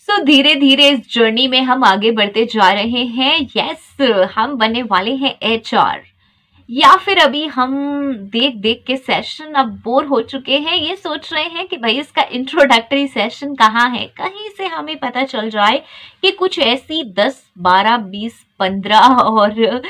सो so, धीरे धीरे इस जर्नी में हम आगे बढ़ते जा रहे हैं। यस yes, हम बनने वाले हैं एचआर या फिर अभी हम देख देख के सेशन अब बोर हो चुके हैं। ये सोच रहे हैं कि भाई इसका इंट्रोडक्टरी सेशन कहाँ है? कहीं से हमें पता चल जाए कि कुछ ऐसी दस बारह बीस पंद्रह और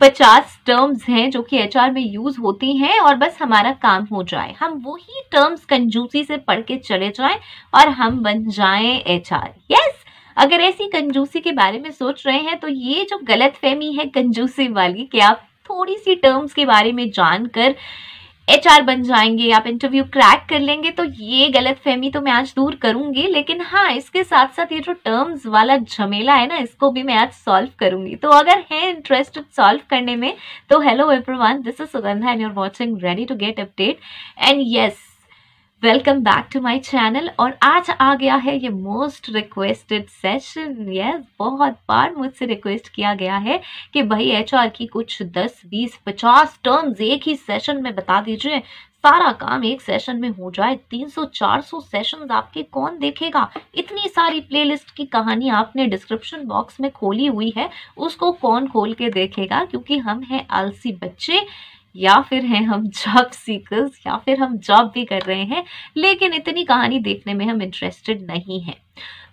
पचास टर्म्स हैं जो कि एचआर में यूज़ होती हैं और बस हमारा काम हो जाए। हम वही टर्म्स कंजूसी से पढ़ के चले जाएँ और हम बन जाएँ एचआर यस अगर ऐसी कंजूसी के बारे में सोच रहे हैं तो ये जो गलत फहमी है कंजूसी वाली कि आप थोड़ी सी टर्म्स के बारे में जानकर एचआर बन जाएँगे, आप इंटरव्यू क्रैक कर लेंगे तो ये गलत फहमी तो मैं आज दूर करूँगी, लेकिन हाँ इसके साथ साथ ये जो टर्म्स वाला झमेला है ना, इसको भी मैं आज सॉल्व करूँगी। तो अगर है इंटरेस्टेड सॉल्व करने में तो hello everyone this is Sugandha and you are watching ready to get update and yes welcome back to my channel और आज आ गया है ये मोस्ट रिक्वेस्टेड सेशन यस बहुत बार मुझसे रिक्वेस्ट किया गया है कि भाई एचआर की कुछ 10, 20, 50 टर्म्स एक ही सेशन में बता दीजिए। सारा काम एक सेशन में हो जाए। 300-400 सेशंस आपके कौन देखेगा? इतनी सारी प्लेलिस्ट की कहानी आपने डिस्क्रिप्शन बॉक्स में खोली हुई है। उसको कौन खोल के देखेगा? क्योंकि हम हैं आलसी बच्चे। या फिर हैं हम जॉब सीकर्स या फिर हम जॉब भी कर रहे हैं, लेकिन इतनी कहानी देखने में हम इंटरेस्टेड नहीं हैं।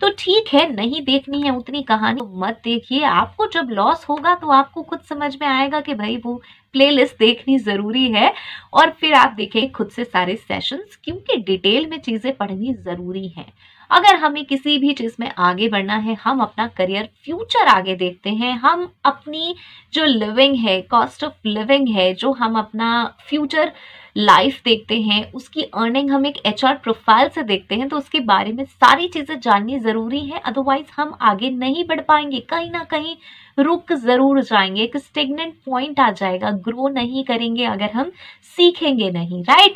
तो ठीक है, नहीं देखनी है उतनी कहानी तो मत देखिए। आपको जब लॉस होगा तो आपको खुद समझ में आएगा कि भाई वो प्लेलिस्ट देखनी ज़रूरी है, और फिर आप देखें खुद से सारे सेशंस क्योंकि डिटेल में चीज़ें पढ़नी ज़रूरी हैं। अगर हमें किसी भी चीज़ में आगे बढ़ना है, हम अपना करियर फ्यूचर आगे देखते हैं, हम अपनी जो लिविंग है कॉस्ट ऑफ़ लिविंग है, जो हम अपना फ्यूचर लाइफ देखते हैं, उसकी अर्निंग हम एक एचआर प्रोफ़ाइल से देखते हैं तो उसके बारे में सारी चीज़ें जाननी ज़रूरी है अदरवाइज़ हम आगे नहीं बढ़ पाएँगे। कहीं ना कहीं रुक ज़रूर जाएँगे, एक स्टेगनेंट पॉइंट आ जाएगा ग्रो नहीं करेंगे, अगर हम सीखेंगे नहीं राइट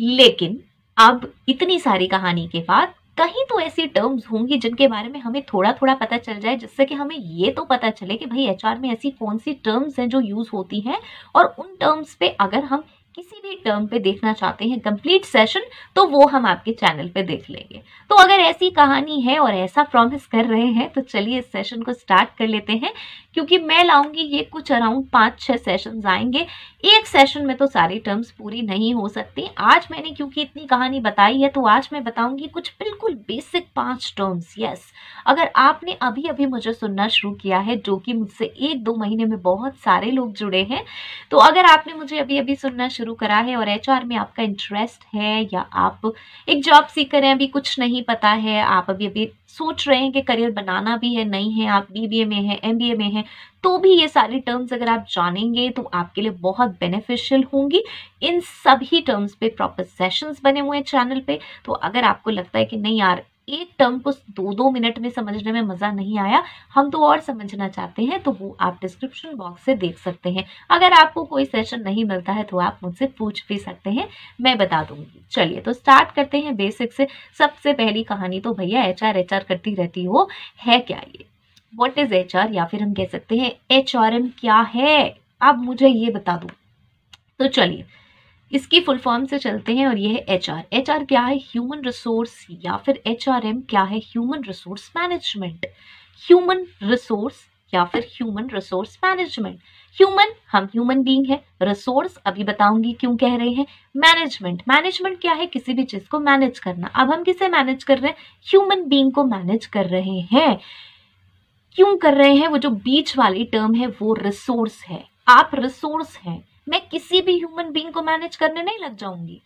लेकिन अब इतनी सारी कहानी के बाद कहीं तो ऐसी टर्म्स होंगी जिनके बारे में हमें थोड़ा थोड़ा पता चल जाए, जिससे कि हमें ये तो पता चले कि भाई एचआर में ऐसी कौन सी टर्म्स हैं जो यूज़ होती हैं और उन टर्म्स पे अगर हम किसी भी टर्म पे देखना चाहते हैं कंप्लीट सेशन तो वो हम आपके चैनल पे देख लेंगे। तो अगर ऐसी कहानी है और ऐसा प्रॉमिस कर रहे हैं तो चलिए इस सेशन को स्टार्ट कर लेते हैं। क्योंकि मैं लाऊँगी ये कुछ अराउंड पाँच छः सेशन आएँगे। एक सेशन में तो सारी टर्म्स पूरी नहीं हो सकती। आज मैंने क्योंकि इतनी कहानी बताई है तो आज मैं बताऊँगी कुछ बिल्कुल बेसिक पाँच टर्म्स यस अगर आपने अभी अभी मुझे सुनना शुरू किया है, जो कि मुझसे एक दो महीने में बहुत सारे लोग जुड़े हैं तो अगर आपने मुझे अभी अभी सुनना शुरू करा है और एचआर में आपका इंटरेस्ट है या आप एक जॉब सीकर हैं, अभी कुछ नहीं पता है, आप अभी अभी सोच रहे हैं कि करियर बनाना भी है, नहीं है, आप बीबीए में हैं एम में हैं तो भी ये सारी टर्म्स अगर आप जानेंगे तो आपके लिए बहुत बेनिफिशियल होंगी। इन सभी टर्म्स पे प्रॉपर सेशंस बने हुए हैं चैनल पे। तो अगर आपको लगता है कि नहीं यार, एक टर्म को दो दो मिनट में समझने में मज़ा नहीं आया, हम तो और समझना चाहते हैं तो वो आप डिस्क्रिप्शन बॉक्स से देख सकते हैं। अगर आपको कोई सेशन नहीं मिलता है तो आप मुझसे पूछ भी सकते हैं, मैं बता दूँगी। चलिए तो स्टार्ट करते हैं बेसिक से। सबसे पहली कहानी तो भैया एच आर करती रहती हो, है क्या ये? वॉट इज़ एच आर या फिर हम कह सकते हैं एच आर एम क्या है? अब मुझे ये बता दो। तो चलिए, इसकी फुल फॉर्म से चलते हैं और ये है एच आर एच आर क्या है? ह्यूमन रिसोर्स या फिर एच आर एम क्या है? Human resource management human resource या फिर ह्यूमन रिसोर्स मैनेजमेंट ह्यूमन हम ह्यूमन बींग है रिसोर्स अभी बताऊँगी क्यों कह रहे हैं। मैनेजमेंट मैनेजमेंट क्या है? किसी भी चीज़ को मैनेज करना। अब हम किसे मैनेज कर रहे हैं? ह्यूमन बींग को मैनेज कर रहे हैं। क्यों कर रहे हैं? वो जो बीच वाली टर्म है, वो रिसोर्स है। आप रिसोर्स हैं। मैं किसी भी ह्यूमन बींग को मैनेज करने नहीं लग जाऊँगी।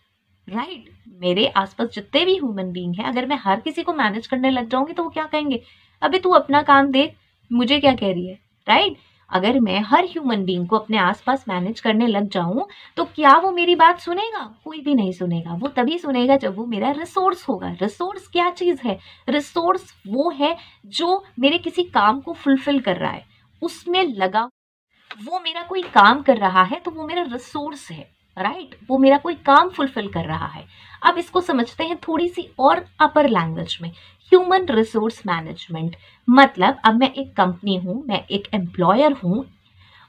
Right right? मेरे आसपास जितने भी ह्यूमन बींग हैं, अगर मैं हर किसी को मैनेज करने लग जाऊँगी तो वो क्या कहेंगे? अभी तू अपना काम देख, मुझे क्या कह रही है? Right right? अगर मैं हर ह्यूमन बींग को अपने आसपास मैनेज करने लग जाऊँ तो क्या वो मेरी बात सुनेगा? कोई भी नहीं सुनेगा। वो तभी सुनेगा जब वो मेरा रिसोर्स होगा। रिसोर्स क्या चीज़ है? रिसोर्स वो है जो मेरे किसी काम को फुलफिल कर रहा है। उसमें लगा, वो मेरा कोई काम कर रहा है तो वो मेरा रिसोर्स है। Right right? वो मेरा कोई काम फुलफिल कर रहा है। अब इसको समझते हैं थोड़ी सी और अपर लैंग्वेज में। ह्यूमन रिसोर्स मैनेजमेंट मतलब अब मैं एक कंपनी हूँ, मैं एक एम्प्लॉयर हूँ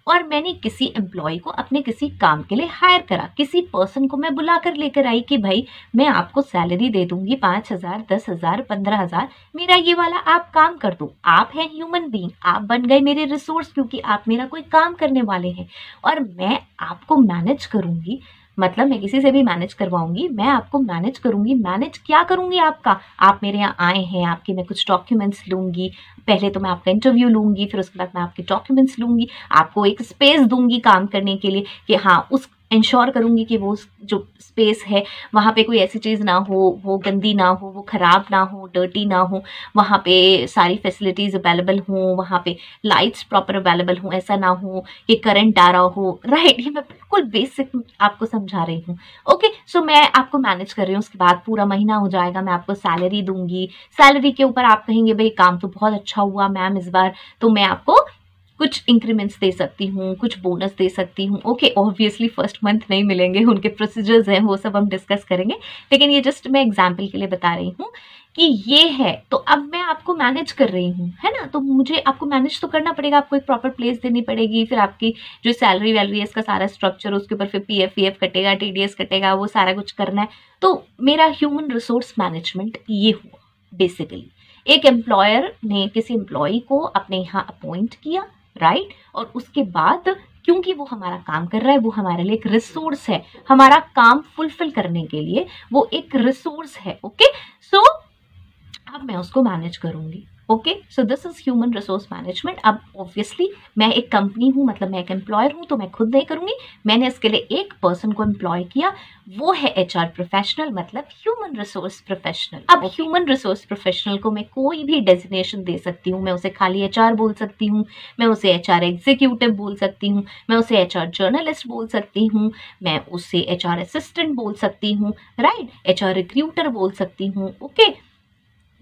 और मैंने किसी एम्प्लॉय को अपने किसी काम के लिए हायर करा। किसी पर्सन को मैं बुला कर लेकर आई कि भाई, मैं आपको सैलरी दे दूँगी पाँच हज़ार, दस हज़ार, पंद्रह हज़ार। मेरा ये वाला, आप काम कर दो। आप हैं ह्यूमन बींग आप बन गए मेरे रिसोर्स क्योंकि आप मेरा कोई काम करने वाले हैं। और मैं आपको मैनेज करूँगी मतलब मैं किसी से भी मैनेज करवाऊँगी, मैं आपको मैनेज करूँगी। मैनेज क्या करूँगी आपका? आप मेरे यहाँ आए हैं, आपके मैं कुछ डॉक्यूमेंट्स लूँगी। पहले तो मैं आपका इंटरव्यू लूँगी, फिर उसके बाद मैं आपके डॉक्यूमेंट्स लूँगी। आपको एक स्पेस दूँगी काम करने के लिए कि हाँ उस इंश्योर करूँगी कि वो जो स्पेस है, वहाँ पे कोई ऐसी चीज़ ना हो, वो गंदी ना हो, वो ख़राब ना हो डर्टी ना हो, वहाँ पे सारी फैसिलिटीज़ अवेलेबल हों, वहाँ पे लाइट्स प्रॉपर अवेलेबल हों, ऐसा ना हो कि करंट आ रहा हो। राइट ये मैं बिल्कुल बेसिक आपको समझा रही हूँ। ओके सो मैं आपको मैनेज कर रही हूँ, उसके बाद पूरा महीना हो जाएगा, मैं आपको सैलरी दूँगी। सैलरी के ऊपर आप कहेंगे, भाई, काम तो बहुत अच्छा हुआ मैम इस बार तो मैं आपको कुछ इंक्रीमेंट्स दे सकती हूँ, कुछ बोनस दे सकती हूँ। ओके ऑब्वियसली फ़र्स्ट मंथ नहीं मिलेंगे, उनके प्रोसीजर्स हैं, वो सब हम डिस्कस करेंगे। लेकिन ये जस्ट मैं एग्ज़ाम्पल के लिए बता रही हूँ कि ये है तो अब मैं आपको मैनेज कर रही हूँ, है ना? तो मुझे आपको मैनेज तो करना पड़ेगा, आपको एक प्रॉपर प्लेस देनी पड़ेगी, फिर आपकी जो सैलरी वैलरी है, इसका सारा स्ट्रक्चर उसके ऊपर फिर पी एफ़ एफ़ कटेगा टी डी एस कटेगा, वो सारा कुछ करना है। तो मेरा ह्यूमन रिसोर्स मैनेजमेंट ये हुआ बेसिकली एक एम्प्लॉयर ने किसी एम्प्लॉय को अपने यहाँ अपॉइंट किया राइट और उसके बाद क्योंकि वो हमारा काम कर रहा है वो हमारे लिए एक रिसोर्स है हमारा काम फुलफिल करने के लिए वो एक रिसोर्स है ओके सो so, अब मैं उसको मैनेज करूँगी। Okay so this is human resource management अब ऑब्वियसली मैं एक कंपनी हूँ मतलब मैं एक एम्प्लॉयर हूँ तो मैं खुद नहीं करूँगी। मैंने इसके लिए एक पर्सन को एम्प्लॉय किया वो है एच आर प्रोफेशनल मतलब ह्यूमन रिसोर्स प्रोफेशनल अब ह्यूमन रिसोर्स प्रोफेशनल को मैं कोई भी डेजिनेशन दे सकती हूँ। मैं उसे खाली एच आर बोल सकती हूँ मैं उसे एच आर एग्जीक्यूटिव बोल सकती हूँ मैं उसे एच आर जर्नलिस्ट बोल सकती हूँ मैं उसे एच आर असिस्टेंट बोल सकती हूँ राइट एच आर रिक्रूटर बोल सकती हूँ ओके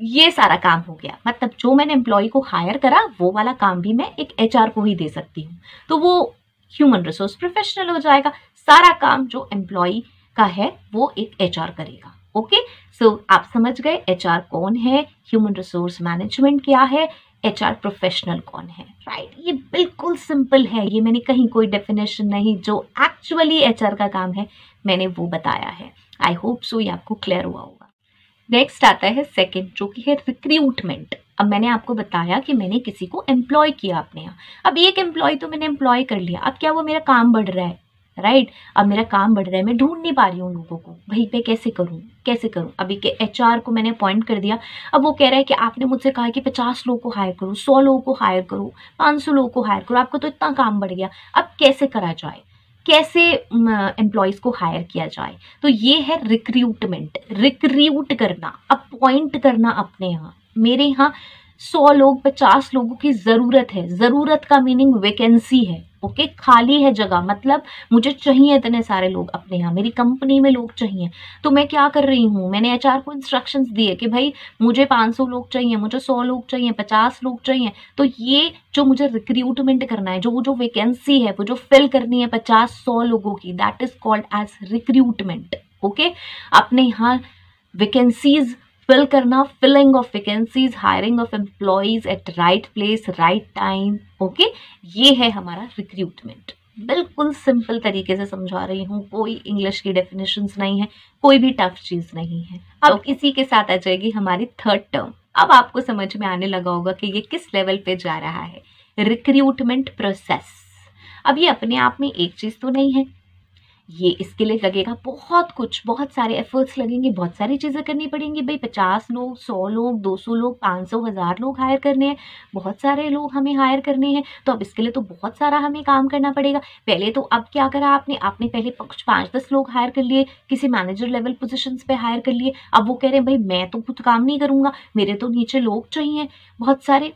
ये सारा काम हो गया। मतलब जो मैंने एम्प्लॉय को हायर करा वो वाला काम भी मैं एक एचआर को ही दे सकती हूँ। तो वो ह्यूमन रिसोर्स प्रोफेशनल हो जाएगा। सारा काम जो एम्प्लॉय का है वो एक एचआर करेगा। ओके सो so, आप समझ गए एचआर कौन है? ह्यूमन रिसोर्स मैनेजमेंट क्या है? एचआर प्रोफेशनल कौन है? Right right? ये बिल्कुल सिंपल है। ये मैंने कहीं कोई डेफिनेशन नहीं जो एक्चुअली एचआर का काम है मैंने वो बताया है। आई होप सो ये आपको क्लियर हुआ होगा। नेक्स्ट आता है सेकंड जो कि है रिक्रूटमेंट अब मैंने आपको बताया कि मैंने किसी को एम्प्लॉय किया अपने यहाँ. अब एक एम्प्लॉय तो मैंने एम्प्लॉय कर लिया. अब क्या वो मेरा काम बढ़ रहा है? Right right? अब मेरा काम बढ़ रहा है. मैं ढूंढ नहीं पा रही हूँ लोगों को. भाई पे कैसे करूँ? कैसे करूँ? अभी के एचआर को मैंने अपॉइंट कर दिया. अब वो कह रहा है कि आपने मुझसे कहा कि पचास लोगों को हायर करो, सौ लोगों को हायर करो, पाँच सौ लोगों को हायर करो. आपको तो इतना काम बढ़ गया. अब कैसे करा जाए? कैसे एम्प्लॉयज़ को हायर किया जाए। तो ये है रिक्रूटमेंट रिक्रूट करना अपॉइंट करना अपने यहाँ। मेरे यहाँ सौ लोग, पचास लोगों की ज़रूरत है। ज़रूरत का मीनिंग वैकेंसी है ओके खाली है जगह मतलब मुझे चाहिए इतने सारे लोग अपने यहाँ। मेरी कंपनी में लोग चाहिए। तो मैं क्या कर रही हूँ? मैंने एचआर को इंस्ट्रक्शंस दिए कि भाई, मुझे 500 लोग चाहिए, मुझे 100 लोग चाहिए 50 लोग चाहिए। तो ये जो मुझे रिक्रूटमेंट करना है, जो वो जो वैकेंसी है, वो जो फिल करनी है पचास सौ लोगों की that is called as recruitment okay अपने यहाँ वैकेंसीज फिल करना filling of vacancies hiring of employees at right place right time okay ये है हमारा रिक्रूटमेंट बिल्कुल सिंपल तरीके से समझा रही हूँ कोई इंग्लिश की डेफिनेशन नहीं है कोई भी टफ चीज़ नहीं है। अब तो इसी के साथ आ जाएगी हमारी थर्ड टर्म अब आपको समझ में आने लगा होगा कि ये किस लेवल पे जा रहा है। रिक्रूटमेंट प्रोसेस अब ये अपने आप में एक चीज़ तो नहीं है ये इसके लिए लगेगा बहुत कुछ, बहुत सारे एफर्ट्स लगेंगे, बहुत सारी चीज़ें करनी पड़ेंगी। भाई, पचास लोग, सौ लोग, दो सौ लोग, पाँच सौ, हज़ार लोग हायर करने हैं, बहुत सारे लोग हमें हायर करने हैं तो अब इसके लिए तो बहुत सारा हमें काम करना पड़ेगा। पहले तो अब क्या करा आपने? आपने पहले कुछ पाँच दस लोग हायर कर लिए, किसी मैनेजर लेवल पोजिशन पर हायर कर लिए। अब वो कह रहे हैं, भाई, मैं तो खुद काम नहीं करूँगा, मेरे तो नीचे लोग चाहिए बहुत सारे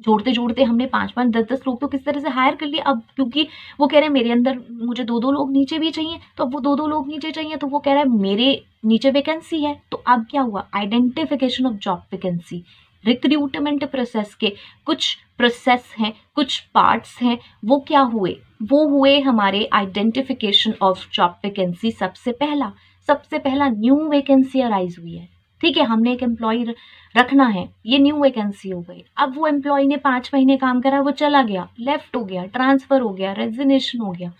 जोड़ते जोड़ते हमने पाँच पाँच दस दस लोग तो किस तरह से हायर कर लिए? अब क्योंकि वो कह रहे हैं, मेरे अंदर मुझे दो दो लोग नीचे भी चाहिए। तो अब वो दो दो लोग नीचे चाहिए तो वो कह रहा है, मेरे नीचे वैकेंसी है। तो अब क्या हुआ? Identification of job vacancy recruitment process के कुछ प्रोसेस हैं, कुछ पार्ट्स हैं, वो क्या हुए? वो हुए हमारे आइडेंटिफिकेशन ऑफ़ जॉब वैकेंसी सबसे पहला। सबसे पहला न्यू वैकेंसी अराइज हुई है। ठीक है, हमने एक एम्प्लॉय रखना है, ये न्यू वैकेंसी हो। गई अब वो एम्प्लॉय ने पाँच महीने काम करा, वो चला गया लेफ़्ट हो गया ट्रांसफ़र हो गया रेजिनेशन हो गया।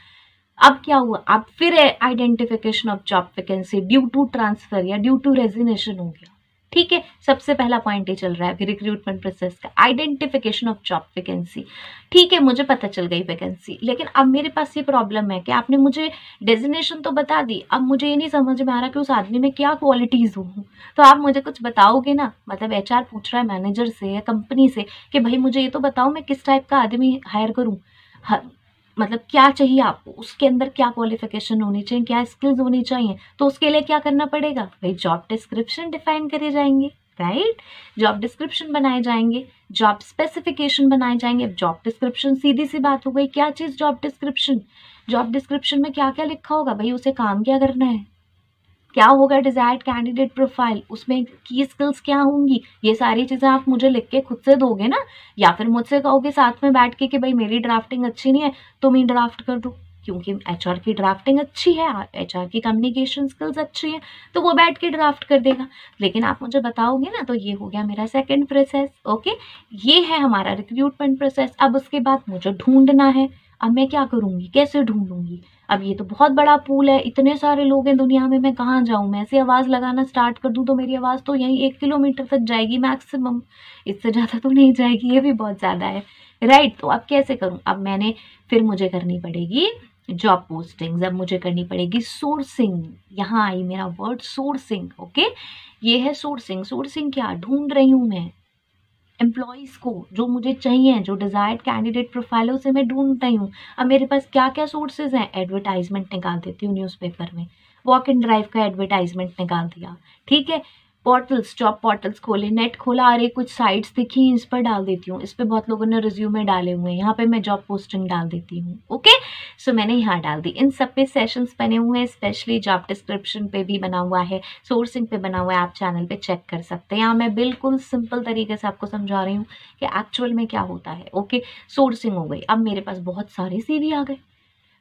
अब क्या हुआ? अब फिर identification of job vacancy due to transfer या ड्यू टू रेजिनेशन हो गया। ठीक है? सबसे पहला पॉइंट ही चल रहा है रिक्रूटमेंट प्रोसेस का। आइडेंटिफिकेशन ऑफ़ जॉब वैकेंसी ठीक है, मुझे पता चल गई वैकेंसी लेकिन अब मेरे पास ये प्रॉब्लम है कि आपने मुझे डेजिनेशन तो बता दी, अब मुझे ये नहीं समझ में आ रहा कि उस आदमी में क्या क्वालिटीज़ हो। तो आप मुझे कुछ बताओगे ना? मतलब एचआर पूछ रहा है मैनेजर से या कंपनी से कि भाई मुझे ये तो बताओ मैं किस टाइप का आदमी हायर करूँ? मतलब क्या चाहिए आपको? उसके अंदर क्या क्वालिफिकेशन होनी चाहिए, क्या स्किल्स होनी चाहिए? तो उसके लिए क्या करना पड़ेगा? भाई जॉब डिस्क्रिप्शन डिफाइन करे जाएँगे राइट जॉब डिस्क्रिप्शन बनाए जाएँगे जॉब स्पेसिफिकेशन बनाए जाएँगे। जॉब डिस्क्रिप्शन सीधी सी बात हो गई, क्या चीज़ जॉब डिस्क्रिप्शन जॉब डिस्क्रिप्शन में क्या क्या लिखा होगा? भाई उसे काम क्या करना है? क्या होगा डिजायर्ड कैंडिडेट प्रोफ़ाइल उसमें की स्किल्स क्या होंगी? ये सारी चीज़ें आप मुझे लिख के खुद से दोगे ना? या फिर मुझसे कहोगे साथ में बैठ के कि भाई मेरी ड्राफ्टिंग अच्छी नहीं है तो मैं ड्राफ्ट कर दूँ। क्योंकि एचआर की ड्राफ्टिंग अच्छी है एचआर की कम्युनिकेशन स्किल्स अच्छी है तो वो बैठ के ड्राफ्ट कर देगा। लेकिन आप मुझे बताओगे ना तो ये हो गया मेरा सेकेंड प्रोसेस ओके ये है हमारा रिक्रूटमेंट प्रोसेस अब उसके बाद मुझे ढूंढना है। अब मैं क्या करूँगी? कैसे ढूंढूँगी? अब ये तो बहुत बड़ा पूल है, इतने सारे लोग हैं दुनिया में, मैं कहाँ जाऊँ? मैं ऐसे आवाज़ लगाना स्टार्ट कर दूँ तो मेरी आवाज़ तो यहीं एक किलोमीटर तक जाएगी मैक्सिमम इससे ज़्यादा तो नहीं जाएगी, ये भी बहुत ज़्यादा है। राइट तो अब कैसे करूँ? अब मैंने फिर मुझे करनी पड़ेगी जॉब पोस्टिंग अब मुझे करनी पड़ेगी सोर्सिंग यहाँ आई मेरा वर्ड सोर्सिंग ओके ये है सोर्सिंग सोर्सिंग क्या? ढूंढ रही हूँ मैं। एम्प्लॉयज़ को, जो मुझे चाहिए, जो डिज़ायर्ड कैंडिडेट प्रोफ़ाइल उसे मैं ढूंढ रही हूँ। अब मेरे पास क्या क्या सोर्सेज हैं? एडवर्टाइजमेंट निकाल देती हूँ न्यूज़पेपर में। वॉक इन ड्राइव का एडवर्टाइजमेंट निकाल दिया। ठीक है? पोर्टल्स जॉब पोर्टल्स खोले नेट खोला, अरे कुछ साइट्स दिखी, इस पर डाल देती हूँ। इस पर बहुत लोगों ने रिज्यूमे डाले हुए हैं। यहाँ पे मैं जॉब पोस्टिंग डाल देती हूँ। ओके सो मैंने यहाँ डाल दी। इन सब पे सेशंस बने हुए हैं स्पेशली जॉब डिस्क्रिप्शन पे भी बना हुआ है। सोर्सिंग पे बना हुआ है, आप चैनल पे चेक कर सकते हैं। यहाँ मैं बिल्कुल सिंपल तरीके से आपको समझा रही हूँ कि एक्चुअल में क्या होता है। ओके सोर्सिंग हो गई। अब मेरे पास बहुत सारे सी आ गए।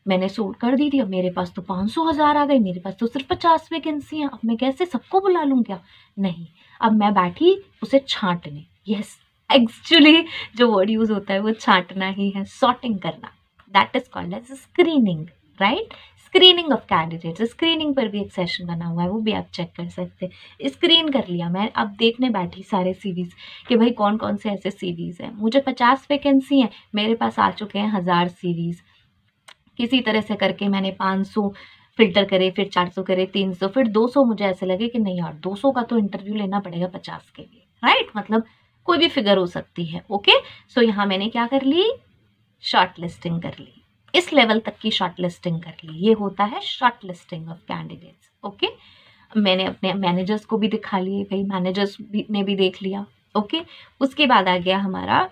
मैंने सूट कर दी थी, अब मेरे पास तो पाँच सौ हज़ार आ गए, मेरे पास तो सिर्फ़ पचास वैकेंसी हैं, अब मैं कैसे सबको बुला लूँ क्या? नहीं, अब मैं बैठी उसे छांटने। यस एक्चुअली जो वर्ड यूज़ होता है वो छांटना ही है सॉर्टिंग करना। That is called as screening right screening of candidates screening पर भी एक सेशन बना हुआ है, वो भी आप चेक कर सकते हैं। स्क्रीन कर लिया मैं, अब देखने बैठी सारे सीरीज़ कि भाई कौन कौन से ऐसे सीरीज़ हैं। मुझे पचास वैकेंसी हैं, मेरे पास आ चुके हैं हज़ार सीरीज़ किसी तरह से करके मैंने 500 फ़िल्टर करे, फिर 400 करे 300 फिर 200 मुझे ऐसे लगे कि नहीं यार 200 का तो इंटरव्यू लेना पड़ेगा 50 के लिए राइट मतलब कोई भी फिगर हो सकती है ओके सो यहाँ मैंने क्या कर ली? शॉर्ट लिस्टिंग कर ली। इस लेवल तक की शॉर्ट लिस्टिंग कर ली। ये होता है short listing of candidates okay मैंने अपने मैनेजर्स को भी दिखा लिए भाई मैनेजर्स ने भी देख लिया ओके उसके बाद आ गया हमारा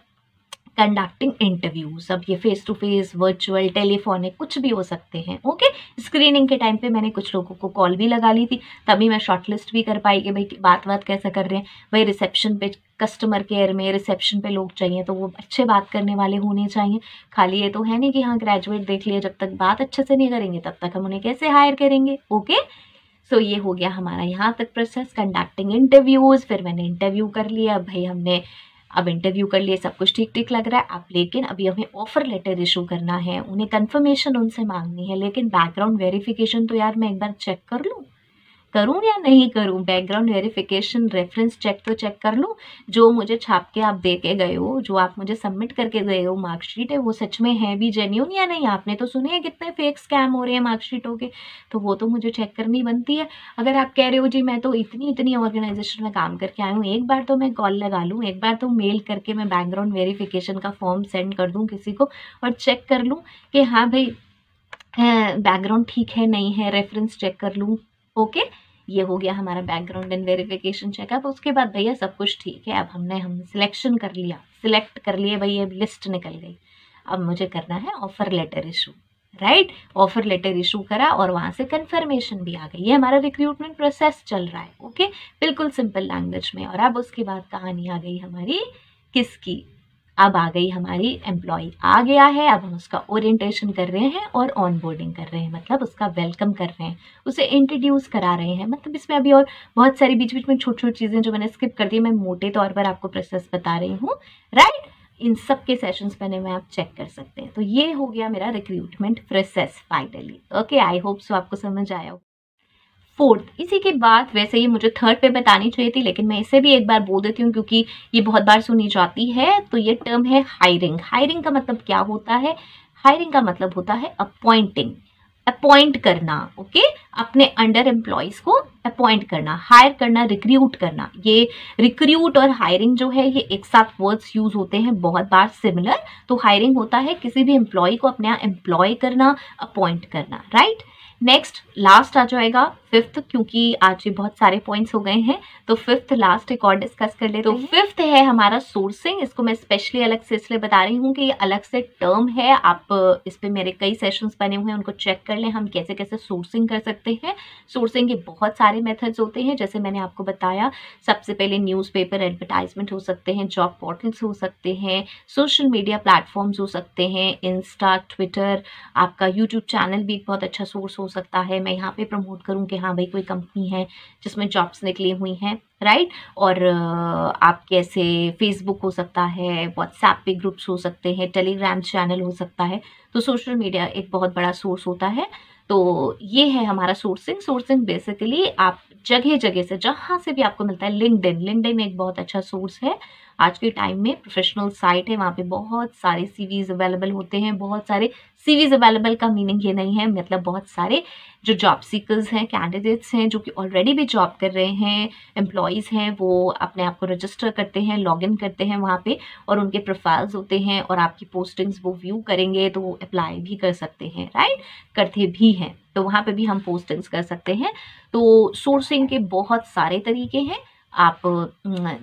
कंडक्टिंग इंटरव्यूज़ अब ये face to face virtual telephonic कुछ भी हो सकते हैं ओके स्क्रीनिंग के टाइम पे मैंने कुछ लोगों को कॉल भी लगा ली थी। तभी मैं शॉर्ट लिस्ट भी कर पाई कि भाई बात बात कैसे कर रहे हैं। भाई रिसेप्शन पे कस्टमर केयर में रिसेप्शन पे लोग चाहिए तो वो अच्छे बात करने वाले होने चाहिए। खाली ये तो है नहीं कि हाँ ग्रेजुएट देख लिया जब तक बात अच्छे से नहीं करेंगे तब तक हम उन्हें कैसे हायर करेंगे ओके सो so, ये हो गया हमारा यहाँ तक प्रोसेस कंडक्टिंग इंटरव्यूज़ फिर मैंने इंटरव्यू कर लिया। भाई हमने अब इंटरव्यू कर लिए, सब कुछ ठीक ठीक लग रहा है। अब लेकिन अभी हमें ऑफ़र लेटर इशू करना है। उन्हें कंफर्मेशन उनसे मांगनी है। लेकिन बैकग्राउंड वेरिफिकेशन तो यार मैं एक बार चेक कर लूँ। करूँ या नहीं करूँ? बैकग्राउंड वेरिफिकेशन रेफरेंस चेक तो चेक कर लूँ। जो मुझे छाप के आप दे के गए हो, जो आप मुझे सबमिट करके गए हो मार्कशीट है, वो सच में है भी जेन्यून या नहीं? आपने तो सुने हैं कितने फेक स्कैम हो रहे हैं मार्कशीटों के। तो वो तो मुझे चेक करनी बनती है। अगर आप कह रहे हो, जी, मैं तो इतनी इतनी ऑर्गेनाइजेशन में काम करके आई हूँ, एक बार तो मैं कॉल लगा लूँ, एक बार तो मेल करके मैं बैकग्राउंड वेरिफिकेशन का फॉर्म सेंड कर दूँ किसी को और चेक कर लूँ कि हाँ भाई बैकग्राउंड ठीक है, नहीं है रेफरेंस चेक कर लूँ ओके ये हो गया हमारा बैकग्राउंड एंड वेरिफिकेशन चेकअप उसके बाद भैया सब कुछ ठीक है। अब हमने हम सिलेक्शन कर लिया। सिलेक्ट कर लिए भैया, अब लिस्ट निकल गई। अब मुझे करना है offer letter issue right offer letter issue करा और वहाँ से कंफर्मेशन भी आ गई। ये हमारा रिक्रूटमेंट प्रोसेस चल रहा है ओके बिल्कुल सिंपल लैंग्वेज में। और अब उसके बाद कहानी आ गई हमारी किसकी? अब आ गई हमारी एम्प्लॉय आ गया है, अब हम उसका ओरिएंटेशन कर रहे हैं और ऑन बोर्डिंग कर रहे हैं मतलब उसका वेलकम कर रहे हैं, उसे इंट्रोड्यूस करा रहे हैं मतलब इसमें अभी और बहुत सारी बीच बीच में छोटी छोटी चीज़ें जो मैंने स्किप कर दी, मैं मोटे तौर पर आपको प्रोसेस बता रही हूँ राइट इन सब के सेशंस मैंने में आप चेक कर सकते हैं। तो ये हो गया मेरा recruitment process finally okay I hope so आपको समझ आया हो फोर्थ इसी के बाद वैसे ये मुझे थर्ड पे बतानी चाहिए थी, लेकिन मैं इसे भी एक बार बोल देती हूँ क्योंकि ये बहुत बार सुनी जाती है। तो ये टर्म है हायरिंग हायरिंग का मतलब क्या होता है? हायरिंग का मतलब होता है अपॉइंटिंग अपॉइंट करना ओके okay? अपने अंडर एम्प्लॉयज़ को अपॉइंट करना हायर करना रिक्रूट करना। ये रिक्रूट और हायरिंग जो है, ये एक साथ वर्ड्स यूज़ होते हैं बहुत बार सिमिलर तो हायरिंग होता है किसी भी एम्प्लॉय को अपने यहाँ एम्प्लॉय करना अपॉइंट करना राइट right? नेक्स्ट लास्ट आ जाएगा फिफ्थ क्योंकि आज ये बहुत सारे पॉइंट्स हो गए हैं तो फिफ्थ लास्ट एक और डिस्कस कर लेते तो फिफ्थ है हमारा सोर्सिंग इसको मैं स्पेशली अलग से इसलिए बता रही हूँ कि ये अलग से टर्म है आप इस पर मेरे कई सेशंस बने हुए हैं उनको चेक कर लें हम कैसे कैसे सोर्सिंग कर सकते हैं। सोर्सिंग के बहुत सारे मेथड्स होते हैं जैसे मैंने आपको बताया सबसे पहले न्यूज़पेपर एडवर्टाइजमेंट हो सकते हैं जॉब पोर्टल्स हो सकते हैं सोशल मीडिया प्लेटफॉर्म्स हो सकते हैं इंस्टा ट्विटर आपका यूट्यूब चैनल भी एक बहुत अच्छा सोर्स हो सकता है, मैं यहाँ पे प्रमोट करूँ कि हाँ भाई कोई कंपनी है जिसमें जॉब्स निकली हुई हैं राइट और आप कैसे फेसबुक हो सकता है व्हाट्सएप पे ग्रुप्स हो सकते हैं टेलीग्राम चैनल हो सकता है तो सोशल मीडिया एक बहुत बड़ा सोर्स होता है। तो ये है हमारा सोर्सिंग सोर्सिंग बेसिकली आप जगह जगह से, जहाँ से भी आपको मिलता है लिंकडिन लिंकडिन एक बहुत अच्छा सोर्स है। आज के टाइम में प्रोफेशनल साइट है, वहाँ पे बहुत सारे सीवीज अवेलेबल होते हैं, बहुत सारे सीवीज अवेलेबल का मीनिंग ये नहीं है मतलब बहुत सारे जो जॉब सीकर्स हैं कैंडिडेट्स हैं, जो कि ऑलरेडी भी जॉब कर रहे हैं एम्प्लॉयज़ हैं, वो अपने आप को रजिस्टर करते हैं लॉगिन करते हैं वहाँ पे और उनके प्रोफाइल्स होते हैं और आपकी पोस्टिंग्स वो व्यू करेंगे तो वो अप्लाई भी कर सकते हैं राइट करते भी हैं। तो वहाँ पे भी हम पोस्टिंग्स कर सकते हैं। तो सोर्सिंग के बहुत सारे तरीके हैं। आप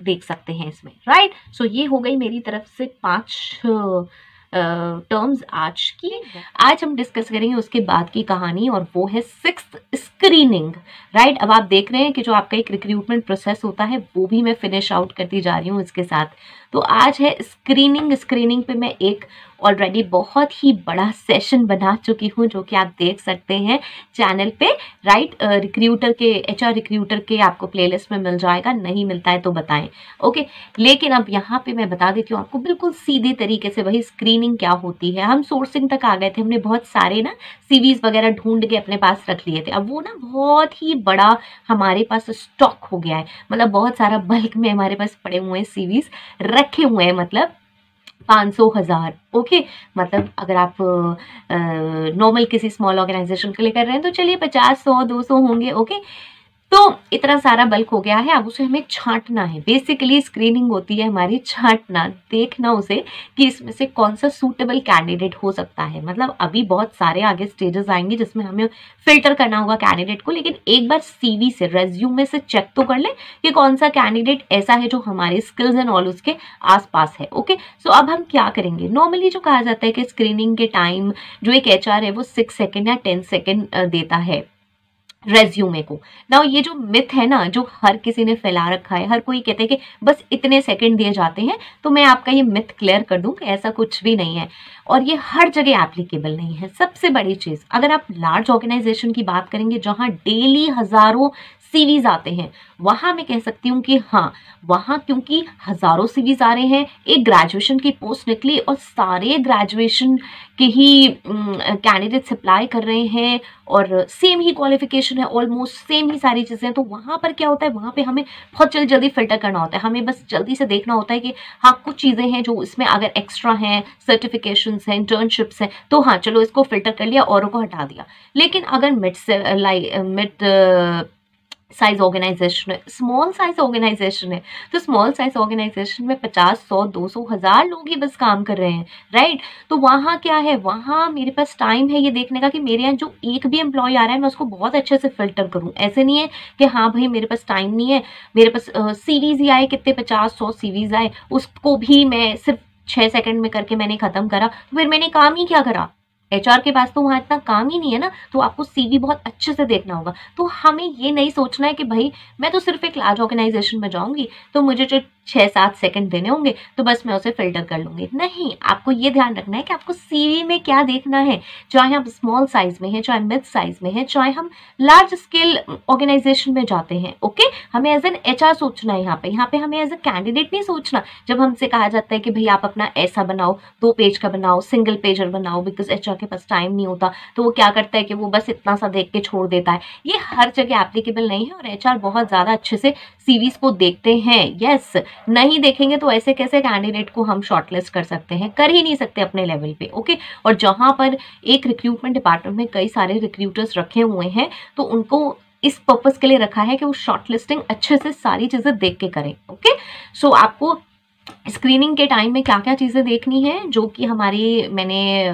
देख सकते हैं इसमें राइट सो so, ये हो गई मेरी तरफ़ से पाँच टर्म्स आज की। आज हम डिस्कस करेंगे उसके बाद की कहानी और वो है सिक्स स्क्रीनिंग राइट अब आप देख रहे हैं कि जो आपका एक रिक्रूटमेंट प्रोसेस होता है वो भी मैं फिनिश आउट करती जा रही हूँ इसके साथ। तो आज है स्क्रीनिंग स्क्रीनिंग पे मैं एक ऑलरेडी बहुत ही बड़ा सेशन बना चुकी हूँ, जो कि आप देख सकते हैं चैनल पे। राइट रिक्रूटर के एचआर रिक्रूटर के आपको प्लेलिस्ट में मिल जाएगा, नहीं मिलता है तो बताएँ। ओके लेकिन अब यहाँ पे मैं बता देती हूँ आपको, बिल्कुल सीधे तरीके से वही स्क्रीनिंग क्या होती है। हम सोर्सिंग तक आ गए थे, हमने बहुत सारे ना सीवीज वगैरह ढूंढ के अपने पास रख लिए थे। अब वो ना बहुत ही बड़ा हमारे पास स्टॉक हो गया है। मतलब बहुत सारा बल्क में हमारे पास पड़े हुए सीवीज रखे हुए हैं मतलब पाँच सौ हज़ार। ओके? मतलब अगर आप नॉर्मल किसी स्मॉल ऑर्गेनाइजेशन के लिए कर रहे हैं तो चलिए पचास सौ, दो सौ होंगे, ओके? तो इतना सारा बल्क हो गया है, अब उसे हमें छांटना है। बेसिकली स्क्रीनिंग होती है हमारी, छांटना, देखना उसे कि इसमें से कौन सा सूटेबल कैंडिडेट हो सकता है। मतलब अभी बहुत सारे आगे स्टेजेस आएँगे जिसमें हमें फ़िल्टर करना होगा कैंडिडेट को, लेकिन एक बार सीवी से रेज्यूम से चेक तो कर ले कि कौन सा कैंडिडेट ऐसा है जो हमारे स्किल्स एंड ऑल उसके आसपास है ओके सो अब हम क्या करेंगे? नॉर्मली जो कहा जाता है कि स्क्रीनिंग के टाइम जो एक एचआर है वो सिक्स सेकेंड या टेन सेकेंड देता है। रेज्यूमे को। ना ये जो मिथ है ना, जो हर किसी ने फैला रखा है, हर कोई कहते हैं कि बस इतने सेकंड दिए जाते हैं तो मैं आपका ये मिथ क्लियर कर दूँ कि ऐसा कुछ भी नहीं है। और ये हर जगह एप्लीकेबल नहीं है। सबसे बड़ी चीज़, अगर आप लार्ज ऑर्गेनाइजेशन की बात करेंगे, जहाँ डेली हज़ारों सीवीज आते हैं। वहाँ मैं कह सकती हूँ कि हाँ वहाँ क्योंकि हज़ारों सीवीज आ रहे हैं, एक ग्रेजुएशन की पोस्ट निकली और सारे ग्रेजुएशन के ही कैंडिडेट्स अप्लाई कर रहे हैं और सेम ही क्वालिफिकेशन है ऑलमोस्ट सेम ही सारी चीज़ें तो वहाँ पर क्या होता है? वहाँ पे हमें बहुत जल्दी जल्दी फ़िल्टर करना होता है। हमें बस जल्दी से देखना होता है कि हाँ कुछ चीज़ें हैं जो इसमें अगर एक्स्ट्रा हैं सर्टिफिकेशन हैं इंटर्नशिप्स हैं तो हाँ चलो इसको फ़िल्टर कर लिया औरों को हटा दिया। लेकिन अगर मिड से लाइक मिड साइज़ ऑर्गेनाइजेशन है। स्मॉल साइज़ ऑर्गेनाइजेशन है। तो स्मॉल साइज़ ऑर्गेनाइजेशन में पचास, सौ, दो सौ, हज़ार लोग ही बस काम कर रहे हैं राइट तो वहाँ क्या है? वहाँ मेरे पास टाइम है ये देखने का कि मेरे यहाँ जो एक भी एम्प्लॉय आ रहा है, मैं उसको बहुत अच्छे से फ़िल्टर करूँ। ऐसे नहीं है कि हाँ भाई, मेरे पास टाइम नहीं है। मेरे पास सीरीज़ ही आए, कितने पचास, सौ सीरीज़ आए, उसको भी मैं सिर्फ़ छः सेकंड में करके मैंने ख़त्म करा। तो फिर मैंने काम ही क्या करा? एचआर के पास तो वहाँ इतना काम ही नहीं है ना तो आपको सीवी बहुत अच्छे से देखना होगा। तो हमें ये नहीं सोचना है कि भाई, मैं तो सिर्फ़ एक लार्ज ऑर्गेनाइजेशन में जाऊँगी तो मुझे जो छः सात सेकंड देने होंगे तो बस मैं उसे फ़िल्टर कर लूँगी। नहीं, आपको ये ध्यान रखना है कि आपको सीवी में क्या देखना है। चाहे आप स्मॉल साइज़ में है, चाहे मिड साइज़ में है, चाहे हम लार्ज स्केल ऑर्गेनाइजेशन में जाते हैं ओके हमें एज एन एच सोचना है यहाँ पे। यहाँ पे हमें एज ए कैंडिडेट नहीं सोचना। जब हमसे कहा जाता है कि भाई आप अपना ऐसा बनाओ, दो पेज का बनाओ सिंगल पेजर बनाओ बिकॉज़ एचआर के पास टाइम नहीं होता तो वो क्या करता है कि वो बस इतना सा देख के छोड़ देता है। ये हर जगह एप्लीकेबल नहीं है और एचआर बहुत ज़्यादा अच्छे से सीवीज को देखते हैं। यस नहीं देखेंगे तो ऐसे कैसे कैंडिडेट को हम शॉर्टलिस्ट कर सकते हैं? कर ही नहीं सकते अपने लेवल पे ओके और जहाँ पर एक रिक्रूटमेंट डिपार्टमेंट में कई सारे रिक्रूटर्स रखे हुए हैं तो उनको इस पर्पज के लिए रखा है कि वो शॉर्टलिस्टिंग अच्छे से सारी चीज़ें देख के करें ओके सो आपको स्क्रीनिंग के टाइम में क्या क्या चीज़ें देखनी है, जो कि हमारी, मैंने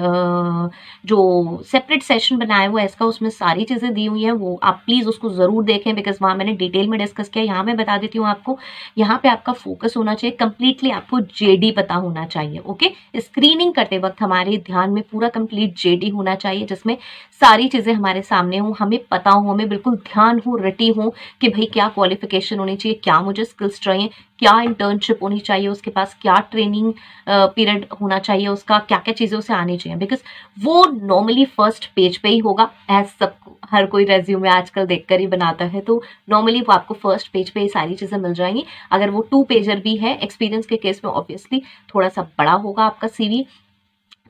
जो सेपरेट सेशन बनाया हुआ है, इसका उसमें सारी चीज़ें दी हुई हैं, वो आप प्लीज़ उसको ज़रूर देखें बिकॉज़ वहाँ मैंने डिटेल में डिस्कस किया, यहाँ मैं बता देती हूँ आपको, यहाँ पे आपका फोकस होना चाहिए कंप्लीटली आपको जेडी पता होना चाहिए ओके स्क्रीनिंग करते वक्त हमारे ध्यान में पूरा कंप्लीट जेडी होना चाहिए, जिसमें सारी चीज़ें हमारे सामने हों, हमें पता हो, हमें बिल्कुल ध्यान हो, रटी हो, कि भाई क्या क्वालिफिकेशन होनी चाहिए, क्या मुझे स्किल्स चाहिए क्या इंटर्नशिप होनी चाहिए, उसके पास क्या ट्रेनिंग पीरियड होना चाहिए, उसका क्या क्या चीज़ें उसे आनी चाहिए। बिकॉज़ वो नॉर्मली फ़र्स्ट पेज पे ही होगा एज सब, हर कोई रेज्यूमे आजकल देखकर ही बनाता है तो नॉर्मली वो आपको फ़र्स्ट पेज पे ही सारी चीज़ें मिल जाएँगी। अगर वो टू पेजर भी है एक्सपीरियंस के केस में ऑब्वियसली थोड़ा सा बड़ा होगा आपका सीवी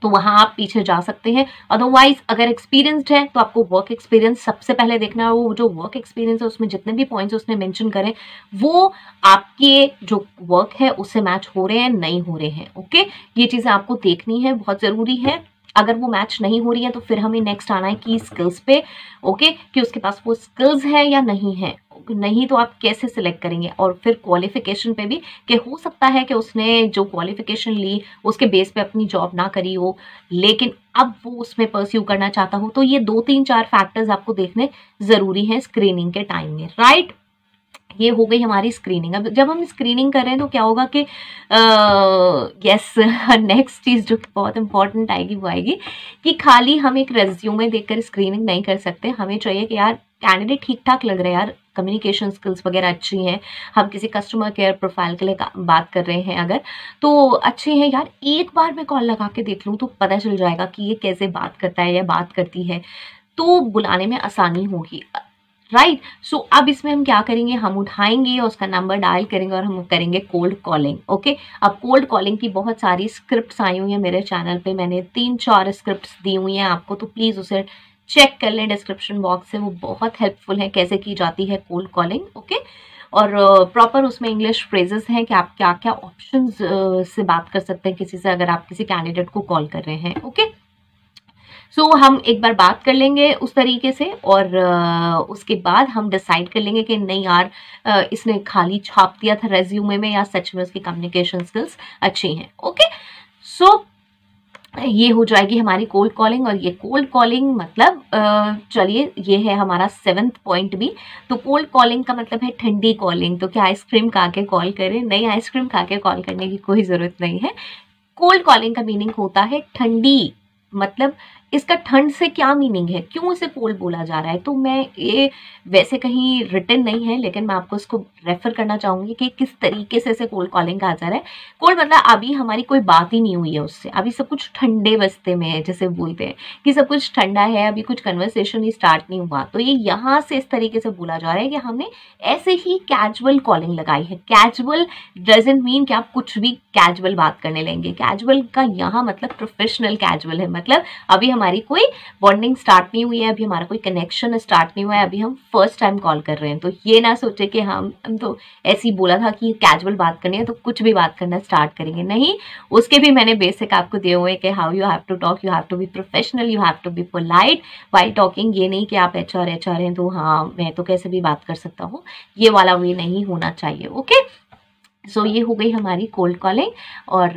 तो वहाँ आप पीछे जा सकते हैं। अदरवाइज़ अगर एक्सपीरियंस्ड है तो आपको वर्क एक्सपीरियंस सबसे पहले देखना है। वो जो वर्क एक्सपीरियंस है, उसमें जितने भी पॉइंट्स उसने मेंशन करें, वो आपके जो वर्क है, उससे मैच हो रहे हैं, नहीं हो रहे हैं। ओके ये चीज़ें आपको देखनी है, बहुत ज़रूरी है। अगर वो मैच नहीं हो रही है तो फिर हमें नेक्स्ट आना है कि स्किल्स पे ओके कि उसके पास वो स्किल्स है या नहीं है। नहीं तो आप कैसे सिलेक्ट करेंगे? और फिर क्वालिफिकेशन पे भी कि हो सकता है कि उसने जो क्वालिफिकेशन ली, उसके बेस पे अपनी जॉब ना करी हो, लेकिन अब वो उसमें परस्यू करना चाहता हो तो ये दो तीन चार फैक्टर्स आपको देखने ज़रूरी हैं स्क्रीनिंग के टाइम में राइट ये हो गई हमारी स्क्रीनिंग अब जब हम स्क्रीनिंग कर रहे हैं तो क्या होगा कि यस नेक्स्ट चीज़ जो बहुत इंपॉर्टेंट आएगी वो आएगी कि खाली हम एक रेज्यूमे देखकर स्क्रीनिंग नहीं कर सकते। हमें चाहिए कि यार कैंडिडेट ठीक ठाक लग रहे हैं यार कम्युनिकेशन स्किल्स वगैरह अच्छी हैं, हम किसी कस्टमर केयर प्रोफ़ाइल के लिए बात कर रहे हैं अगर तो अच्छे हैं। यार, एक बार मैं कॉल लगा के देख लूँ तो पता चल जाएगा कि ये कैसे बात करता है या बात करती है। तो बुलाने में आसानी होगी। राइट सो so, अब इसमें हम क्या करेंगे? हम उठाएँगे और उसका नंबर डायल करेंगे और हम करेंगे कोल्ड कॉलिंग ओके अब कोल्ड कॉलिंग की बहुत सारी स्क्रिप्ट आई हुई हैं मेरे चैनल पे। मैंने तीन चार स्क्रिप्ट दी हुई हैं आपको तो प्लीज़ उसे चेक कर लें डिस्क्रिप्शन बॉक्स से। वो बहुत हेल्पफुल है कैसे की जाती है कोल्ड कॉलिंग ओके और प्रॉपर उसमें इंग्लिश फ्रेजेस हैं कि आप क्या क्या ऑप्शन से बात कर सकते हैं किसी से अगर आप किसी कैंडिडेट को कॉल कर रहे हैं ओके सो so, हम एक बार बात कर लेंगे उस तरीके से और उसके बाद हम डिसाइड कर लेंगे कि नहीं यार इसने खाली छाप दिया था रेज्यूमे में या सच में उसकी कम्युनिकेशन स्किल्स अच्छी हैं। ओके सो ये हो जाएगी हमारी कोल्ड कॉलिंग और ये कोल्ड कॉलिंग मतलब चलिए ये है हमारा सेवन्थ पॉइंट भी। तो कोल्ड कॉलिंग का मतलब है ठंडी कॉलिंग तो क्या आइसक्रीम खा के कॉल करें? नहीं आइसक्रीम खा के कॉल करने की कोई ज़रूरत नहीं है। कोल्ड कॉलिंग का मीनिंग होता है ठंडी मतलब इसका ठंड से क्या मीनिंग है? क्यों इसे कोल्ड बोला जा रहा है? तो मैं ये वैसे कहीं रिटर्न नहीं है, लेकिन मैं आपको इसको रेफर करना चाहूँगी कि किस तरीके से इसे कोल्ड कॉलिंग कहा जा रहा है। कोल्ड मतलब अभी हमारी कोई बात ही नहीं हुई है उससे। अभी सब कुछ ठंडे बस्ते में है, जैसे बोलते हैं कि सब कुछ ठंडा है, अभी कुछ कन्वर्सेशन ही स्टार्ट नहीं हुआ। तो ये यहाँ से इस तरीके से बोला जा रहा है कि हमने ऐसे ही कैजुअल कॉलिंग लगाई है। कैजुअल डजेंट मीन कि आप कुछ भी कैजुअल बात करने लेंगे कैजुअल का यहाँ मतलब प्रोफेशनल कैजुअल है। मतलब अभी हम हमारी कोई बॉन्डिंग स्टार्ट नहीं हुई है अभी हमारा कोई कनेक्शन स्टार्ट नहीं हुआ है अभी हम फ़र्स्ट टाइम कॉल कर रहे हैं। तो ये ना सोचे कि हम हम तो ऐसे ही बोला था कि कैजुअल बात करनी है तो कुछ भी बात करना स्टार्ट करेंगे। नहीं उसके भी मैंने बेसिक आपको दिए हुए कि how you have to talk you have to be professional you have to be polite while talking ये नहीं कि आप एच आर एच आर हैं तो हाँ मैं तो कैसे भी बात कर सकता हूँ। ये वाला वे नहीं होना चाहिए ओके सो so, ये हो गई हमारी कोल्ड कॉलिंग और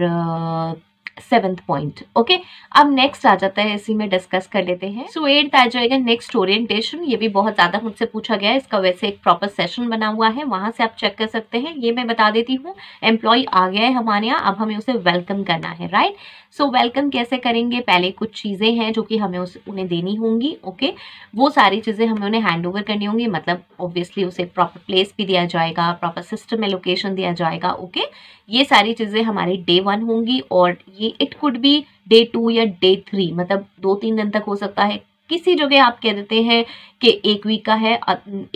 सेवेंथ पॉइंट ओके अब नेक्स्ट आ जाता है, इसी में डिस्कस कर लेते हैं। सो एट्थ आ जाएगा नेक्स्ट ओरिएंटेशन ये भी बहुत ज़्यादा मुझसे पूछा गया है, इसका वैसे एक प्रॉपर सेशन बना हुआ है, वहाँ से आप चेक कर सकते हैं। ये मैं बता देती हूँ एम्प्लॉय आ गया है हमारे यहाँ, अब हमें उसे वेलकम करना है राइट सो so, वेलकम कैसे करेंगे? पहले कुछ चीज़ें हैं जो कि हमें उस उन्हें देनी होंगी ओके वो सारी चीज़ें हमें उन्हें हैंड ओवर करनी होंगी मतलब ऑब्वियसली उसे प्रॉपर प्लेस भी दिया जाएगा प्रॉपर सिस्टम में लोकेशन दिया जाएगा ओके ये सारी चीज़ें हमारी डे वन होंगी और ये इट कुड भी डे टू या डे थ्री मतलब दो तीन दिन तक हो सकता है। किसी जगह आप कह देते हैं कि एक वीक का है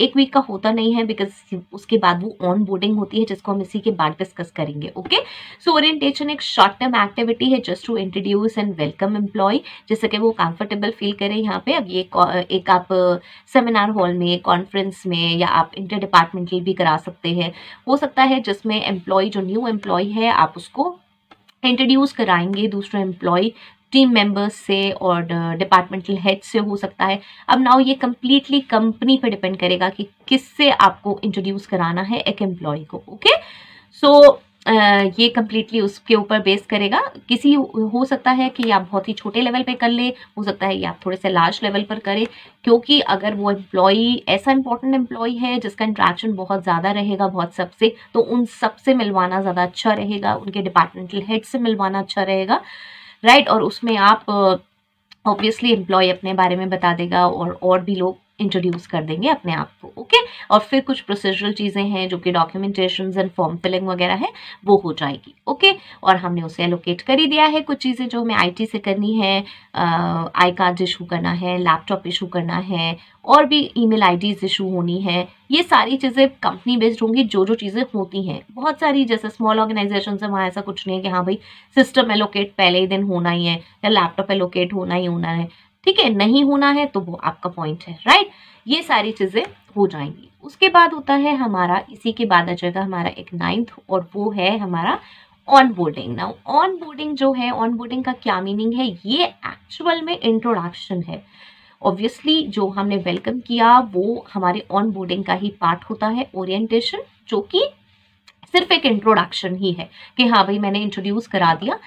एक वीक का होता नहीं है बिकॉज़ उसके बाद वो ऑन बोर्डिंग होती है जिसको हम इसी के बाद डिस्कस करेंगे ओके सो ओरिएंटेशन एक शॉर्ट टर्म एक्टिविटी है just to introduce and welcome employ जिससे कि वो कंफर्टेबल फील करें यहाँ पे। अब ये एक आप सेमिनार हॉल में कॉन्फ्रेंस में या आप इंटर डिपार्टमेंटल भी करा सकते हैं। हो सकता है जिसमें एम्प्लॉय जो न्यू एम्प्लॉय है, आप उसको इंट्रोड्यूस कराएँगे दूसरा एम्प्लॉय टीम मेंबर्स से और डिपार्टमेंटल हेड से हो सकता है। अब नाउ ये कम्प्लीटली कंपनी पे डिपेंड करेगा कि किससे आपको इंट्रोड्यूस कराना है एक एम्प्लॉय को ओके सो so, ये कम्प्लीटली उसके ऊपर बेस करेगा। किसी हो सकता है कि आप बहुत ही छोटे लेवल पे कर ले हो सकता है कि आप थोड़े से लार्ज लेवल पर करें क्योंकि अगर वो एम्प्लॉई ऐसा इंपॉर्टेंट एम्प्लॉई है जिसका इंट्रैक्शन बहुत ज़्यादा रहेगा बहुत सबसे तो उन सबसे मिलवाना ज़्यादा अच्छा रहेगा उनके डिपार्टमेंटल हेड से मिलवाना अच्छा रहेगा। राइट और उसमें आप ऑब्वियसली एम्प्लॉय अपने बारे में बता देगा और और भी लोग इंट्रोड्यूस कर देंगे अपने आप को ओके और फिर कुछ प्रोसीजरल चीज़ें हैं जो कि डॉक्यूमेंटेशन एंड फॉर्म फिलिंग वगैरह है, वो हो जाएगी ओके और हमने उसे एलोकेट कर ही दिया है कुछ चीज़ें जो हमें आईटी से करनी है आई कार्ड इशू करना है लैपटॉप इशू करना है, और भी ईमेल आईडीज इशू होनी है, ये सारी चीज़ें कंपनी बेस्ड होंगी जो जो चीज़ें होती हैं। बहुत सारी, जैसे स्मॉल ऑर्गेनाइजेशन से वहाँ ऐसा कुछ नहीं है कि हाँ भाई सिस्टम एलोकेट पहले ही दिन होना ही है, या लैपटॉप एलोकेट होना ही होना है। ठीक है, नहीं होना है तो वो आपका पॉइंट है राइट ये सारी चीज़ें हो जाएँगी। उसके बाद होता है हमारा, इसी के बाद आ जाएगा हमारा एक नाइन्थ और वो है हमारा onboarding now onboarding जो है ऑन बोर्डिंग का क्या मीनिंग है? ये एक्चुअल में इंट्रोडक्शन है। ऑब्वियसली जो हमने वेलकम किया, वो हमारे ऑन बोर्डिंग का ही पार्ट होता है ओरिएंटेशन जो कि सिर्फ़ एक इंट्रोडक्शन ही है कि हाँ भाई मैंने इंट्रोड्यूस करा दिया।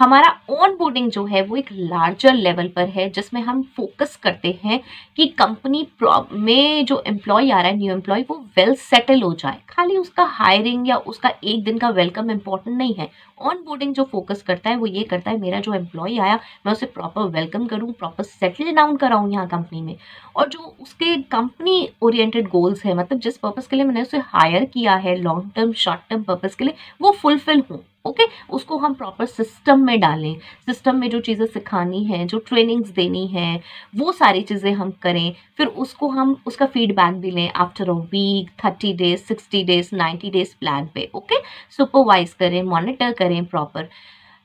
हमारा ऑन बोर्डिंग जो है वो एक लार्जर लेवल पर है, जिसमें हम फोकस करते हैं कि कंपनी में जो एम्प्लॉय आ रहा है न्यू एम्प्लॉय वो वेल सेटल हो जाए। खाली उसका हायरिंग या उसका एक दिन का वेलकम इंपॉर्टेंट नहीं है। ऑन बोर्डिंग जो फोकस करता है, वो ये करता है, मेरा जो एम्प्लॉय आया, मैं उसे प्रॉपर वेलकम करूँ प्रॉपर सेटल डाउन कराऊँ यहाँ कंपनी में। और जो उसके कंपनी ओरिएंटेड गोल्स है मतलब जिस पर्पज़ के लिए मैंने उसे हायर किया है long term short term purpose के लिए, वो फुलफिल हों। Okay okay? उसको हम प्रॉपर सिस्टम में डालें। सिस्टम में जो चीज़ें सिखानी हैं, जो ट्रेनिंग्स देनी है, वो सारी चीज़ें हम करें। फिर उसको हम, उसका फीडबैक भी लें after a week thirty days sixty days ninety days plan पे। ओके सुपरवाइज करें मॉनिटर करें proper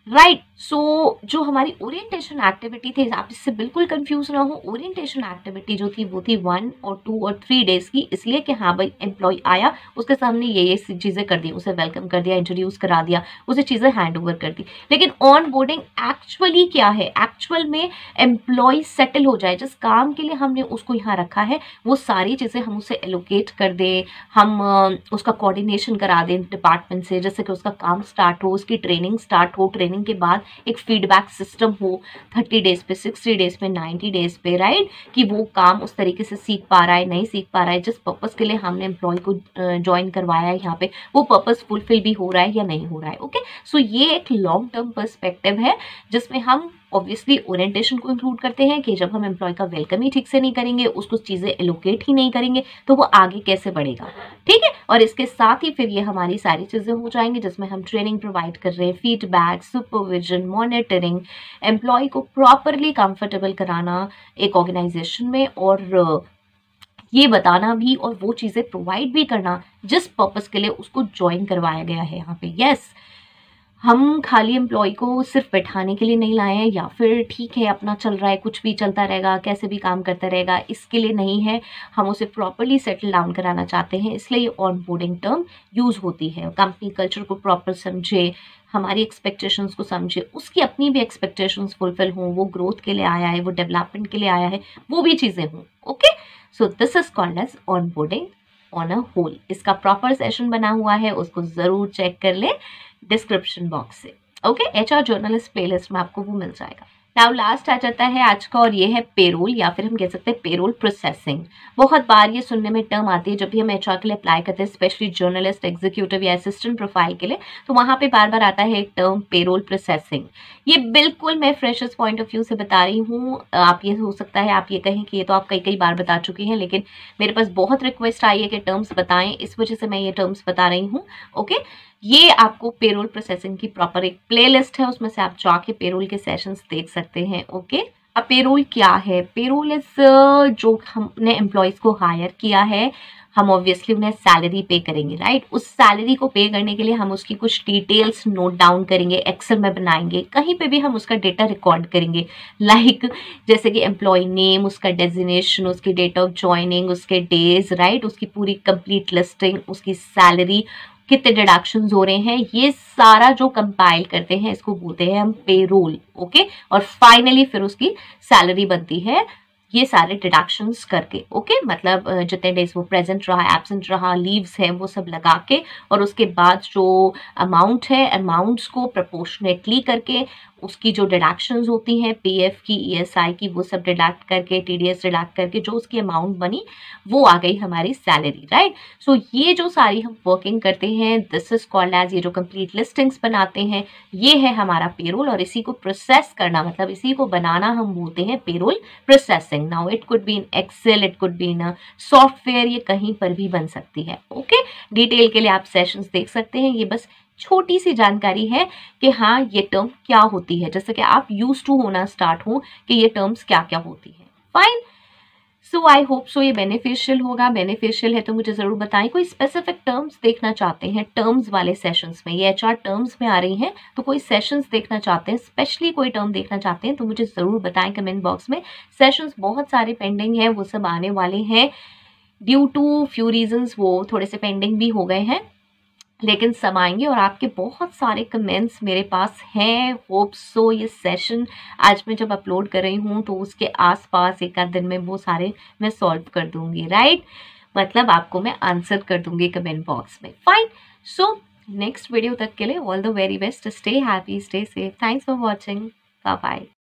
right right. So so, जो हमारी ओरिएंटेशन एक्टिविटी थी आप इससे बिल्कुल कंफ्यूज ना हो ओरिएंटेशन एक्टिविटी जो थी वो थी वन और टू और थ्री डेज़ की। इसलिए कि हाँ भाई एम्प्लॉय आया उसके सामने ये ये चीज़ें कर दी उसे वेलकम कर दिया इंट्रोड्यूस करा दिया उसे चीज़ें हैंड ओवर कर दी। लेकिन ऑन बोर्डिंग एक्चुअली क्या है? एक्चुअल में एम्प्लॉय सेटल हो जाए जिस काम के लिए हमने उसको यहाँ रखा है वो सारी चीज़ें हम उसे एलोकेट कर दें हम उसका कोऑर्डिनेशन करा दें डिपार्टमेंट से जैसे कि उसका काम स्टार्ट हो उसकी ट्रेनिंग स्टार्ट हो ट्रेनिंग ट्रेनिंग के बाद एक फीडबैक सिस्टम हो थर्टी डेज़ पे सिक्सटी डेज़ पे नाइन्टी डेज़ पे राइट कि वो काम उस तरीके से सीख पा रहा है नहीं सीख पा रहा है जिस पर्पज़ के लिए हमने एम्प्लॉय को ज्वाइन करवाया है यहाँ पे वो पर्पज़ फुलफिल भी हो रहा है या नहीं हो रहा है ओके सो so, ये एक लॉन्ग टर्म परस्पेक्टिव है जिसमें हम ऑब्वियसली ओरिएंटेशन को इंक्लूड करते हैं कि जब हम एम्प्लॉय का वेलकम ही ठीक से नहीं करेंगे उसको चीज़ें एलोकेट ही नहीं करेंगे तो वो आगे कैसे बढ़ेगा? ठीक है? और इसके साथ ही फिर ये हमारी सारी चीज़ें हो जाएँगी जिसमें हम ट्रेनिंग प्रोवाइड कर रहे हैं फीडबैक सुपरविजन मॉनिटरिंग एम्प्लॉय को प्रॉपरली कंफर्टेबल कराना एक ऑर्गेनाइजेशन में और ये बताना भी और वो चीज़ें प्रोवाइड भी करना जिस पर्पज़ के लिए उसको ज्वाइन करवाया गया है यहाँ पे। यस yes, हम खाली एम्प्लॉय को सिर्फ़ बैठाने के लिए नहीं लाए हैं, या फिर ठीक है, अपना चल रहा है, कुछ भी चलता रहेगा, कैसे भी काम करता रहेगा, इसके लिए नहीं है। हम उसे प्रॉपरली सेटल डाउन कराना चाहते हैं, इसलिए ये ऑन बोर्डिंग टर्म यूज़ होती है। कंपनी कल्चर को प्रॉपर समझे, हमारी एक्सपेक्टेशंस को समझे, उसकी अपनी भी एक्सपेक्टेशंस फुलफिल हों, वो ग्रोथ के लिए आया है, वो डेवलपमेंट के लिए आया है, वो भी चीज़ें हों okay so this is called as onboarding on a whole इसका प्रॉपर सेशन बना हुआ है, उसको ज़रूर चेक कर ले। डिस्क्रिप्शन बॉक्स से। Okay H R journalist playlist में आपको वो मिल जाएगा। नाउ लास्ट आ जाता है आज का और ये है पेरोल या फिर हम कह सकते हैं पेरोल प्रोसेसिंग बहुत बार ये सुनने में टर्म आती है जब भी हम एचआर के लिए अप्लाई करते हैं स्पेशली जर्नलिस्ट एग्जीक्यूटिव या असिस्टेंट प्रोफ़ाइल के लिए तो वहाँ पे बार बार आता है एक टर्म पेरोल प्रोसेसिंग ये बिल्कुल मैं फ्रेशर्स पॉइंट ऑफ़ व्यू से बता रही हूँ। आप ये हो सकता है आप ये कहें कि ये तो आप कई कई बार बता चुके हैं, लेकिन मेरे पास बहुत रिक्वेस्ट आई है कि टर्म्स बताएँ। इस वजह से मैं ये टर्म्स बता रही हूँ। ओके ये आपको पेरोल प्रोसेसिंग की प्रॉपर एक प्लेलिस्ट है उसमें से आप जाके पेरोल के सेशंस देख सकते हैं ओके अब पेरोल क्या है? पेरोल इज़ जो हमने एम्प्लॉयज़ को हायर किया है हम ऑब्वियसली उन्हें सैलरी पे करेंगे राइट उस सैलरी को पे करने के लिए हम उसकी कुछ डिटेल्स नोट डाउन करेंगे एक्सेल में बनाएँगे कहीं पे भी हम उसका डेटा रिकॉर्ड करेंगे। लाइक like, जैसे कि एम्प्लॉय नेम उसका डेजिनेशन उसकी डेट ऑफ़ ज्वाइनिंग उसके डेज़ राइट उसकी पूरी कंप्लीट लिस्टिंग उसकी सैलरी कितने डिडक्शन हो रहे हैं, ये सारा जो कंपाइल करते हैं, इसको बोलते हैं हम पेरोल ओके और फाइनली फिर उसकी सैलरी बनती है, ये सारे डिडक्शंस करके ओके मतलब जितने डेज़ वो प्रेजेंट रहा एबसेंट रहा लीव्स है, वो सब लगा के, और उसके बाद जो अमाउंट है अमाउंट्स को प्रपोर्शनेटली करके उसकी जो डिडक्शंस होती हैं पीएफ की ईएसआई e की, वो सब डिडक्ट करके टीडीएस डिडक्ट करके, जो उसकी अमाउंट बनी, वो आ गई हमारी सैलरी राइट सो ये जो सारी हम वर्किंग करते हैं दिस इज़ कॉल्ड एज ये जो कंप्लीट लिस्टिंग्स बनाते हैं, ये है हमारा पेरोल और इसी को प्रोसेस करना मतलब इसी को बनाना हम बोलते हैं payroll processing now it could be in Excel it could be in software ये कहीं पर भी बन सकती है ओके okay? डिटेल के लिए आप सेशंस देख सकते हैं, ये बस छोटी सी जानकारी है कि हाँ ये टर्म क्या होती है? जैसे कि आप यूज़ टू होना स्टार्ट हो कि ये टर्म्स क्या क्या होती है। फाइन सो आई होप सो ये बेनिफिशियल होगा। बेनिफिशियल है तो मुझे ज़रूर बताएँ। कोई स्पेसिफिक टर्म्स देखना चाहते हैं टर्म्स वाले सेशंस में? ये एचआर टर्म्स में आ रही हैं तो कोई सेशंस देखना चाहते हैं? स्पेशली कोई टर्म देखना चाहते हैं तो मुझे ज़रूर बताएँ कमेंट बॉक्स में। सेशंस बहुत सारे पेंडिंग हैं, वो सब आने वाले हैं। ड्यू टू फ्यू रीजंस वो थोड़े से पेंडिंग भी हो गए हैं। लेकिन सब आएँगे और आपके बहुत सारे कमेंट्स मेरे पास हैं। होप सो ये सेशन आज मैं जब अपलोड कर रही हूँ तो उसके आसपास एक आध दिन में वो सारे मैं सॉल्व कर दूँगी राइट मतलब आपको मैं आंसर कर दूँगी कमेंट बॉक्स में। फाइन सो नेक्स्ट वीडियो तक के लिए all the very best stay happy stay safe thanks for watching bye bye